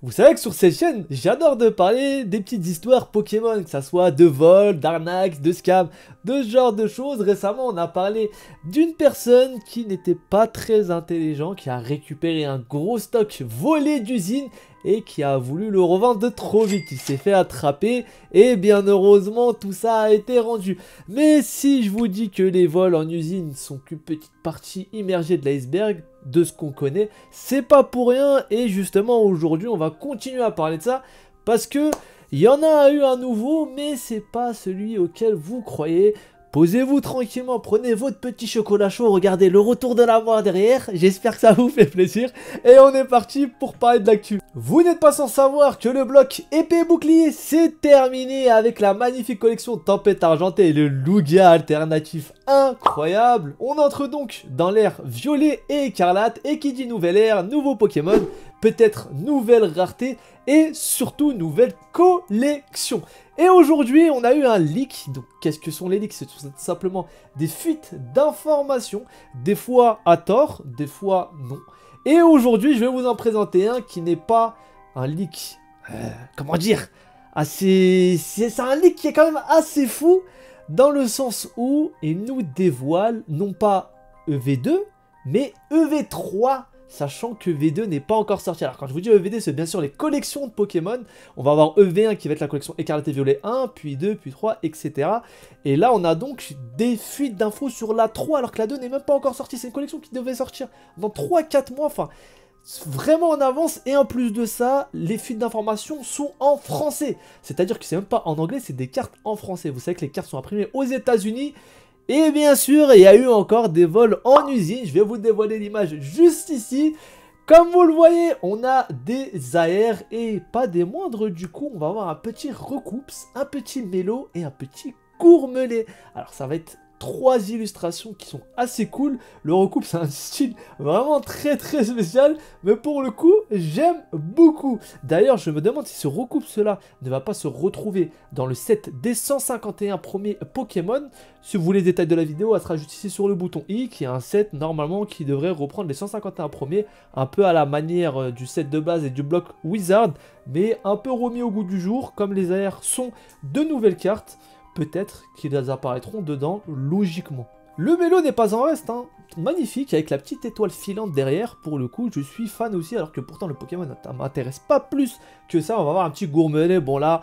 Vous savez que sur cette chaîne, j'adore de parler des petites histoires Pokémon, que ça soit de vol, d'arnaques, de scam, de ce genre de choses. Récemment, on a parlé d'une personne qui n'était pas très intelligent, qui a récupéré un gros stock volé d'usine et qui a voulu le revendre de trop vite. Il s'est fait attraper et bien heureusement tout ça a été rendu. Mais si je vous dis que les vols en usine sont qu'une petite partie immergée de l'iceberg, de ce qu'on connaît. C'est pas pour rien et justement aujourd'hui on va continuer à parler de ça parce que il y en a eu un nouveau mais c'est pas celui auquel vous croyez. Posez-vous tranquillement, prenez votre petit chocolat chaud, regardez le retour de la voix derrière, j'espère que ça vous fait plaisir, et on est parti pour parler de l'actu. Vous n'êtes pas sans savoir que le bloc épée bouclier s'est terminé avec la magnifique collection Tempête Argentée et le Lugia alternatif incroyable. On entre donc dans l'ère violet et écarlate, et qui dit nouvelle ère, nouveau Pokémon, peut-être nouvelle rareté, et surtout nouvelle collection. Et aujourd'hui, on a eu un leak. Donc, qu'est-ce que sont les leaks? Ce sont simplement des fuites d'informations, des fois à tort, des fois non. Et aujourd'hui, je vais vous en présenter un qui n'est pas un leak. Euh, comment dire? Assez. C'est un leak qui est quand même assez fou, dans le sens où il nous dévoile non pas EV2, mais EV3 sachant que V2 n'est pas encore sorti. Alors quand je vous dis EV2, c'est bien sûr les collections de Pokémon. On va avoir EV1 qui va être la collection Écarlate et Violet 1, puis 2, puis 3, etc. Et là, on a donc des fuites d'infos sur la 3, alors que la 2 n'est même pas encore sortie. C'est une collection qui devait sortir dans 3-4 mois, enfin vraiment en avance et en plus de ça, les fuites d'informations sont en français. C'est-à-dire que c'est même pas en anglais, c'est des cartes en français. Vous savez que les cartes sont imprimées aux États-Unis et bien sûr, il y a eu encore des vols en usine. Je vais vous dévoiler l'image juste ici. Comme vous le voyez, on a des AR et pas des moindres. Du coup, on va avoir un petit recoups, un petit mélo et un petit courmelet. Alors, ça va être trois illustrations qui sont assez cool. Le recoupe, c'est un style vraiment très très spécial, mais pour le coup, j'aime beaucoup. D'ailleurs, je me demande si ce recoupe cela ne va pas se retrouver dans le set des 151 premiers Pokémon. Si vous voulez les détails de la vidéo, elle sera juste ici sur le bouton I, qui est un set normalement qui devrait reprendre les 151 premiers, un peu à la manière euh, du set de base et du bloc Wizard, mais un peu remis au goût du jour, comme les AR sont de nouvelles cartes peut-être qu'ils apparaîtront dedans logiquement. Le mélo n'est pas en reste, hein. magnifique avec la petite étoile filante derrière. Pour le coup, je suis fan aussi, alors que pourtant le Pokémon ne m'intéresse pas plus que ça. On va avoir un petit gourmelet. Bon là,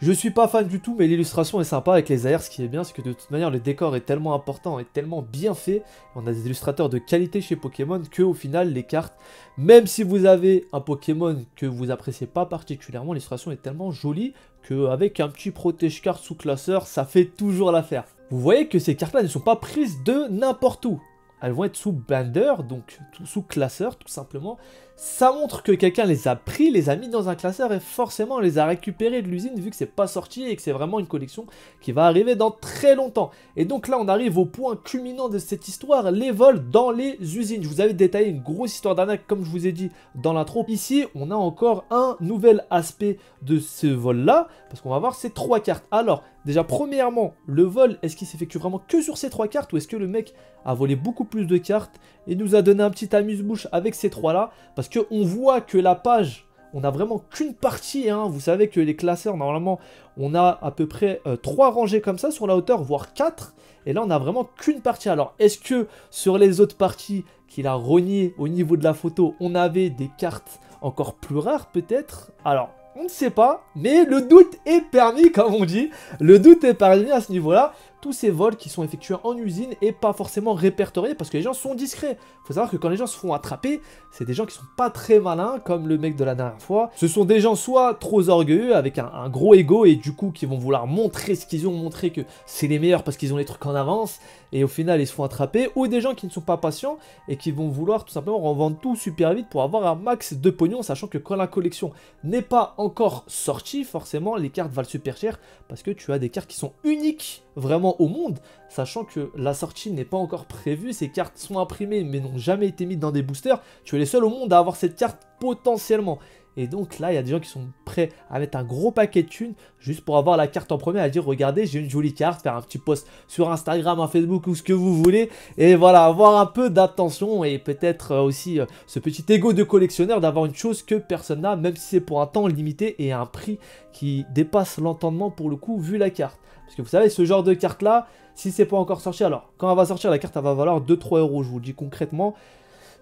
je suis pas fan du tout, mais l'illustration est sympa avec les airs. Ce qui est bien, c'est que de toute manière, le décor est tellement important et tellement bien fait. On a des illustrateurs de qualité chez Pokémon que au final, les cartes, même si vous avez un Pokémon que vous appréciez pas particulièrement, l'illustration est tellement jolie qu'avec un petit protège-carte sous classeur, ça fait toujours l'affaire. Vous voyez que ces cartes-là ne sont pas prises de n'importe où. Elles vont être sous Blender, donc sous classeur tout simplement ça montre que quelqu'un les a pris, les a mis dans un classeur et forcément les a récupérés de l'usine vu que c'est pas sorti et que c'est vraiment une collection qui va arriver dans très longtemps. Et donc là on arrive au point culminant de cette histoire, les vols dans les usines. Je vous avais détaillé une grosse histoire d'arnaque comme je vous ai dit dans l'intro. Ici on a encore un nouvel aspect de ce vol là parce qu'on va voir ces trois cartes. Alors déjà premièrement le vol est-ce qu'il s'effectue vraiment que sur ces trois cartes ou est-ce que le mec a volé beaucoup plus de cartes et nous a donné un petit amuse-bouche avec ces trois là parce que on voit que la page, on a vraiment qu'une partie. Hein. Vous savez que les classeurs, normalement, on a à peu près euh, trois rangées comme ça sur la hauteur, voire quatre. Et là, on a vraiment qu'une partie. Alors, est-ce que sur les autres parties qu'il a renié au niveau de la photo, on avait des cartes encore plus rares peut-être? Alors, on ne sait pas, mais le doute est permis, comme on dit. Le doute est permis à ce niveau-là tous ces vols qui sont effectués en usine et pas forcément répertoriés parce que les gens sont discrets. Faut savoir que quand les gens se font attraper, c'est des gens qui sont pas très malins, comme le mec de la dernière fois. Ce sont des gens soit trop orgueilleux, avec un, gros ego, et du coup qui vont vouloir montrer ce qu'ils ont, montrer que c'est les meilleurs parce qu'ils ont les trucs en avance, et au final ils se font attraper, ou des gens qui ne sont pas patients et qui vont vouloir tout simplement revendre tout super vite pour avoir un max de pognon, sachant que quand la collection n'est pas encore sortie, forcément les cartes valent super cher parce que tu as des cartes qui sont uniques vraiment au monde, sachant que la sortie n'est pas encore prévue, ces cartes sont imprimées mais n'ont jamais été mises dans des boosters, tu es les seuls au monde à avoir cette carte potentiellement. Et donc là, il y a des gens qui sont prêts à mettre un gros paquet de thunes juste pour avoir la carte en premier, à dire regardez, j'ai une jolie carte, faire un petit post sur Instagram, un Facebook ou ce que vous voulez. Et voilà, avoir un peu d'attention et peut-être euh, aussi euh, ce petit ego de collectionneur d'avoir une chose que personne n'a, même si c'est pour un temps limité et un prix qui dépasse l'entendement pour le coup, vu la carte. Parce que vous savez, ce genre de carte là, si c'est pas encore sorti, alors quand elle va sortir, la carte elle va valoir 2-3 euros, je vous le dis concrètement.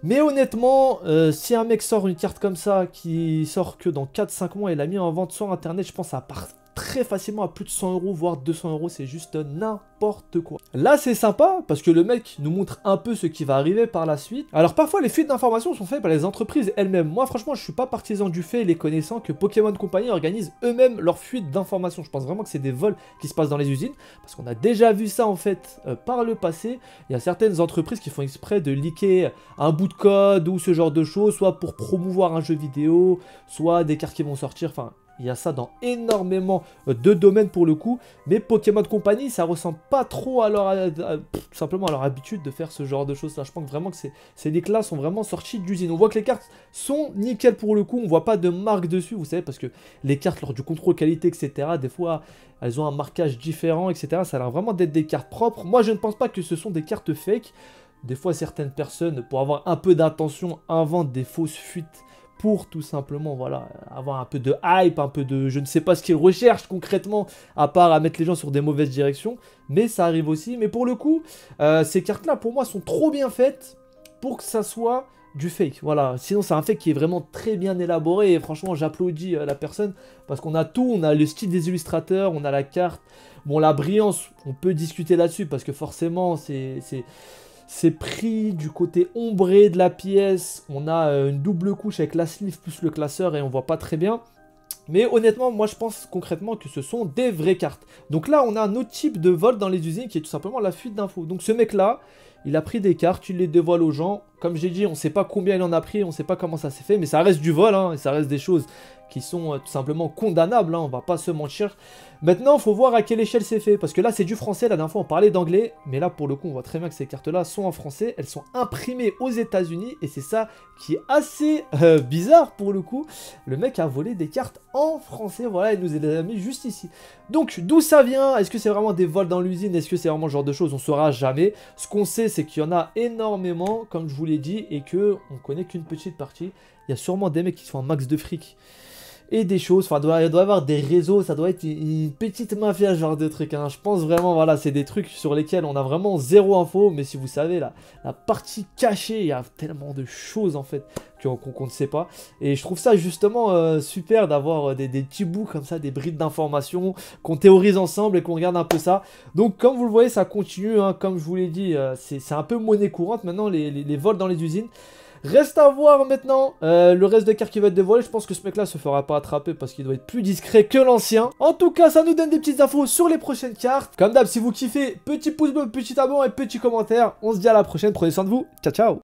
Mais honnêtement, euh, si un mec sort une carte comme ça, qui sort que dans 4-5 mois, et l'a mis en vente sur internet, je pense à part très facilement à plus de 100 euros, voire 200 euros, c'est juste n'importe quoi. Là, c'est sympa, parce que le mec nous montre un peu ce qui va arriver par la suite. Alors parfois, les fuites d'informations sont faites par les entreprises elles-mêmes. Moi, franchement, je suis pas partisan du fait, les connaissant, que Pokémon Company organise eux-mêmes leurs fuites d'informations. Je pense vraiment que c'est des vols qui se passent dans les usines, parce qu'on a déjà vu ça, en fait, euh, par le passé. Il y a certaines entreprises qui font exprès de liquer un bout de code ou ce genre de choses, soit pour promouvoir un jeu vidéo, soit des cartes qui vont sortir, enfin... Il y a ça dans énormément euh, de domaines pour le coup. Mais Pokémon Company, ça ressemble pas trop à leur, simplement à leur habitude de faire ce genre de choses là. Je pense vraiment que ces, ces là sont vraiment sortis d'usine. On voit que les cartes sont nickel pour le coup. On voit pas de marque dessus, vous savez, parce que les cartes lors du contrôle qualité, etc. Des fois, elles ont un marquage différent, etc. Ça a l'air vraiment d'être des cartes propres. Moi, je ne pense pas que ce sont des cartes fake. Des fois, certaines personnes, pour avoir un peu d'attention, inventent des fausses fuites pour tout simplement voilà, avoir un peu de hype, un peu de... Je ne sais pas ce qu'ils recherchent concrètement, à part à mettre les gens sur des mauvaises directions, mais ça arrive aussi. Mais pour le coup, euh, ces cartes-là, pour moi, sont trop bien faites pour que ça soit du fake. Voilà, sinon c'est un fake qui est vraiment très bien élaboré, et franchement, j'applaudis euh, la personne, parce qu'on a tout, on a le style des illustrateurs, on a la carte... Bon, la brillance, on peut discuter là-dessus, parce que forcément, c'est c'est pris du côté ombré de la pièce. On a euh, une double couche avec la sleeve plus le classeur et on voit pas très bien. Mais honnêtement, moi je pense concrètement que ce sont des vraies cartes. Donc là, on a un autre type de vol dans les usines qui est tout simplement la fuite d'infos. Donc ce mec-là, il a pris des cartes, il les dévoile aux gens. Comme j'ai dit, on ne sait pas combien il en a pris, on ne sait pas comment ça s'est fait, mais ça reste du vol, hein, et ça reste des choses qui sont euh, tout simplement condamnables, hein, on va pas se mentir. Maintenant, il faut voir à quelle échelle c'est fait, parce que là c'est du français, la dernière fois on parlait d'anglais, mais là pour le coup on voit très bien que ces cartes-là sont en français, elles sont imprimées aux états unis et c'est ça qui est assez euh, bizarre pour le coup. Le mec a volé des cartes en français, voilà, il nous les a mis juste ici. Donc d'où ça vient? Est-ce que c'est vraiment des vols dans l'usine? Est-ce que c'est vraiment ce genre de choses? On saura jamais. Ce qu'on sait, c'est qu'il y en a énormément, comme je vous l'ai dit, et que on connaît qu'une petite partie. Il y a sûrement des mecs qui sont un max de fric et des choses. Enfin, il doit, y avoir des réseaux, ça doit être une petite mafia, genre de trucs. Hein. Je pense vraiment, voilà, c'est des trucs sur lesquels on a vraiment zéro info. Mais si vous savez, la, la partie cachée, il y a tellement de choses en fait qu'on ne sait pas. Et je trouve ça justement euh, super d'avoir euh, des, petits bouts comme ça, des brides d'informations, qu'on théorise ensemble et qu'on regarde un peu ça. Donc comme vous le voyez, ça continue, hein. comme je vous l'ai dit, euh, c'est un peu monnaie courante maintenant, les, les vols dans les usines. Reste à voir maintenant euh, le reste des cartes qui va être dévoilé. Je pense que ce mec-là se fera pas attraper parce qu'il doit être plus discret que l'ancien. En tout cas, ça nous donne des petites infos sur les prochaines cartes. Comme d'hab, si vous kiffez, petit pouce bleu, petit abonnement et petit commentaire. On se dit à la prochaine. Prenez soin de vous. Ciao, ciao